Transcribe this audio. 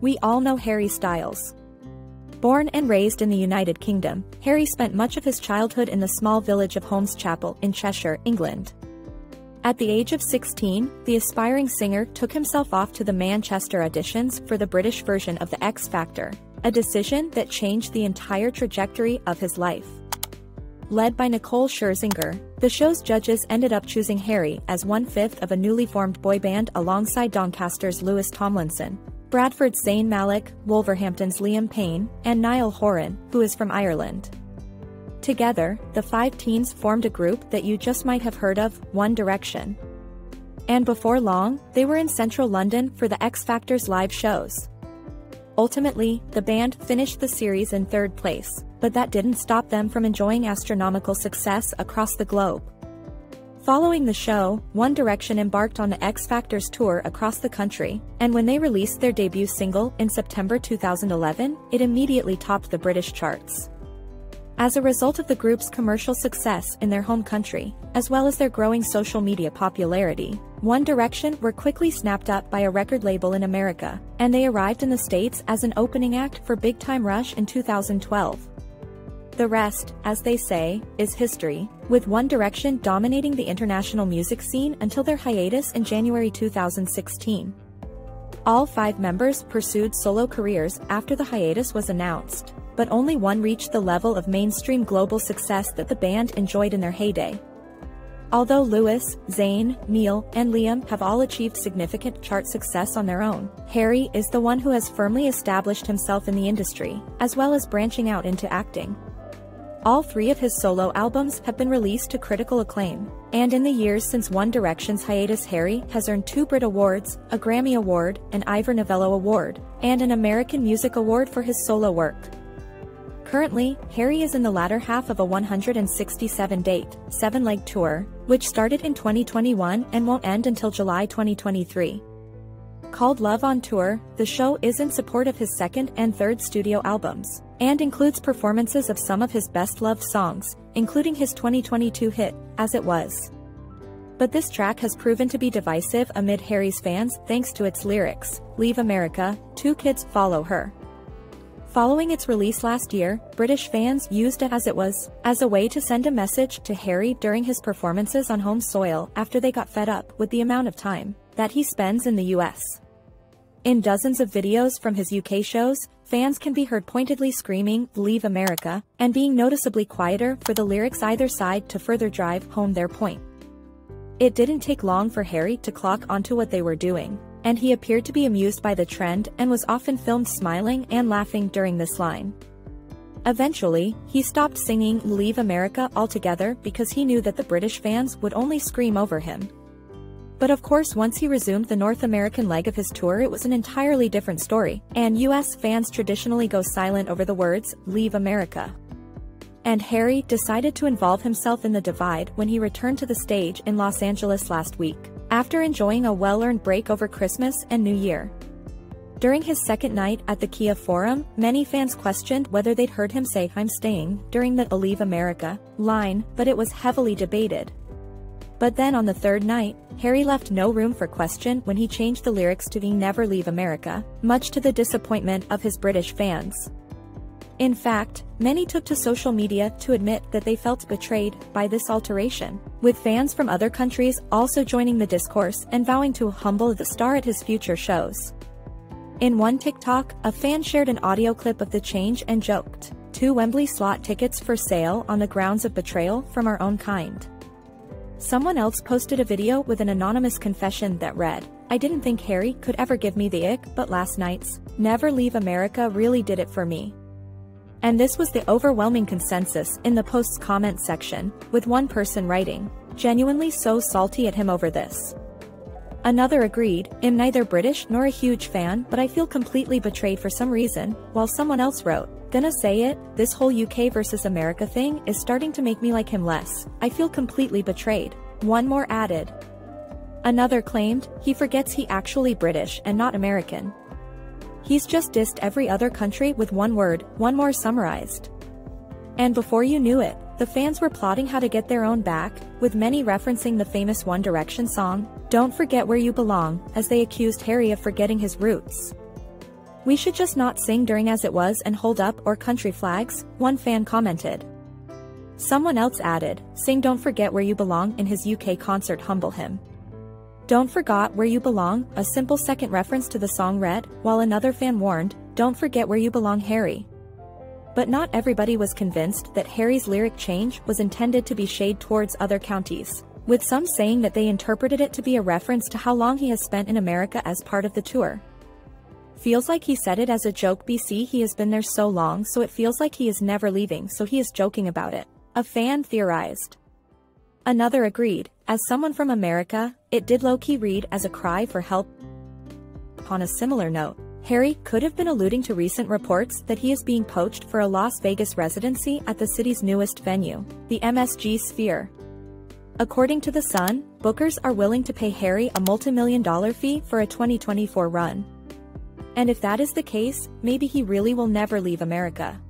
We all know Harry Styles. Born and raised in the United Kingdom, Harry spent much of his childhood in the small village of Holmes Chapel in Cheshire, England. At the age of 16, the aspiring singer took himself off to the Manchester auditions for the British version of The X Factor, a decision that changed the entire trajectory of his life. Led by Nicole Scherzinger, the show's judges ended up choosing Harry as one-fifth of a newly formed boy band alongside Doncaster's Louis Tomlinson, Bradford's Zayn Malik, Wolverhampton's Liam Payne, and Niall Horan, who is from Ireland. Together, the five teens formed a group that you just might have heard of, One Direction. And before long, they were in central London for the X Factor's live shows. Ultimately, the band finished the series in third place, but that didn't stop them from enjoying astronomical success across the globe. Following the show, One Direction embarked on the X Factor's tour across the country, and when they released their debut single in September 2011, it immediately topped the British charts. As a result of the group's commercial success in their home country, as well as their growing social media popularity, One Direction were quickly snapped up by a record label in America, and they arrived in the States as an opening act for Big Time Rush in 2012. The rest, as they say, is history, with One Direction dominating the international music scene until their hiatus in January 2016. All five members pursued solo careers after the hiatus was announced, but only one reached the level of mainstream global success that the band enjoyed in their heyday. Although Louis, Zayn, Neil, and Liam have all achieved significant chart success on their own, Harry is the one who has firmly established himself in the industry, as well as branching out into acting. All three of his solo albums have been released to critical acclaim, and in the years since One Direction's hiatus Harry has earned two Brit Awards, a Grammy Award, an Ivor Novello Award, and an American Music Award for his solo work. Currently, Harry is in the latter half of a 167-date, seven-leg tour, which started in 2021 and won't end until July 2023. Called Love on Tour, the show is in support of his second and third studio albums, and includes performances of some of his best-loved songs, including his 2022 hit, As It Was. But this track has proven to be divisive amid Harry's fans thanks to its lyrics, Leave America, Two Kids Follow Her. Following its release last year, British fans used it as it was, as a way to send a message to Harry during his performances on home soil after they got fed up with the amount of time that he spends in the US. In dozens of videos from his UK shows, fans can be heard pointedly screaming, Leave America, and being noticeably quieter for the lyrics either side to further drive home their point. It didn't take long for Harry to clock onto what they were doing and he appeared to be amused by the trend and was often filmed smiling and laughing during this line. Eventually, he stopped singing Leave America altogether because he knew that the British fans would only scream over him. But of course once he resumed the North American leg of his tour it was an entirely different story, and US fans traditionally go silent over the words, Leave America. And Harry decided to involve himself in the divide when he returned to the stage in Los Angeles last week after enjoying a well-earned break over Christmas and New Year. During his second night at the Kia Forum, many fans questioned whether they'd heard him say I'm staying during the Leave America line, but it was heavily debated. But then on the third night, Harry left no room for question when he changed the lyrics to the Never Leave America, much to the disappointment of his British fans. In fact, many took to social media to admit that they felt betrayed by this alteration, with fans from other countries also joining the discourse and vowing to humble the star at his future shows. In one TikTok, a fan shared an audio clip of the change and joked, two Wembley slot tickets for sale on the grounds of betrayal from our own kind. Someone else posted a video with an anonymous confession that read, I didn't think Harry could ever give me the ick but last night's, Never Leave America really did it for me. And this was the overwhelming consensus in the post's comment section, with one person writing, genuinely so salty at him over this. Another agreed, am neither British nor a huge fan but I feel completely betrayed for some reason, while someone else wrote, gonna say it, this whole UK versus America thing is starting to make me like him less, I feel completely betrayed. One more added. Another claimed, he forgets he actually British and not American, He's just dissed every other country with one word, one more summarized. And before you knew it, the fans were plotting how to get their own back, with many referencing the famous One Direction song, Don't Forget Where You Belong, as they accused Harry of forgetting his roots. We should just not sing during as it was and hold up or country flags, one fan commented. Someone else added, sing Don't Forget Where You Belong in his UK concert humble him. Don't Forget Where You Belong, a simple second reference to the song read, while another fan warned, Don't forget where you belong Harry. But not everybody was convinced that Harry's lyric change was intended to be shade towards other counties, with some saying that they interpreted it to be a reference to how long he has spent in America as part of the tour. Feels like he said it as a joke BC he has been there so long so it feels like he is never leaving so he is joking about it. A fan theorized. Another agreed, as someone from America, it did low-key read as a cry for help. On a similar note, Harry could have been alluding to recent reports that he is being poached for a Las Vegas residency at the city's newest venue, the MSG Sphere. According to The Sun, bookers are willing to pay Harry a multi-million dollar fee for a 2024 run. And if that is the case, maybe he really will never leave America.